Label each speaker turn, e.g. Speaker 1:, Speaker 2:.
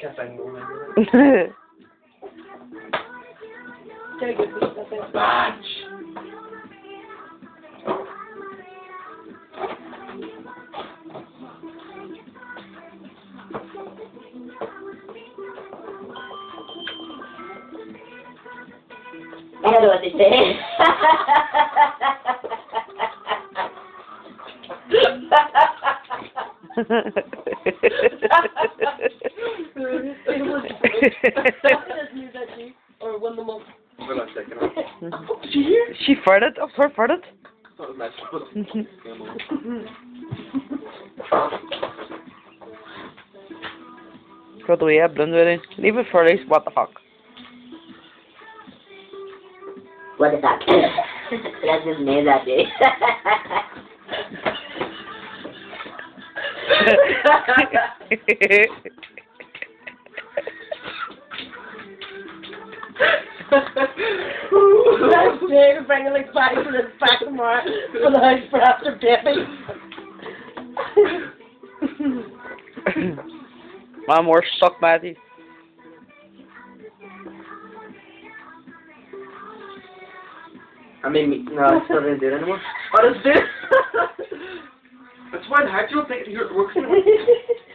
Speaker 1: Can't find more than
Speaker 2: Very good. That's it.
Speaker 1: Batch!
Speaker 3: I don't know what to say.
Speaker 2: It was That's new. Or one the most.
Speaker 1: Hold on a second.
Speaker 2: Did
Speaker 4: she farted? Oh, of her farted?
Speaker 1: That was nice.
Speaker 4: Vad då är blundar Leave it for this, what the fuck?
Speaker 3: what is that? That's his name that day.
Speaker 2: That's big, bringing like five for the back of my for the house for after baby.
Speaker 4: Mom, we're stuck, Matty.
Speaker 1: I mean, no, I still didn't do it anymore. What is this? That's why I had you think you're working.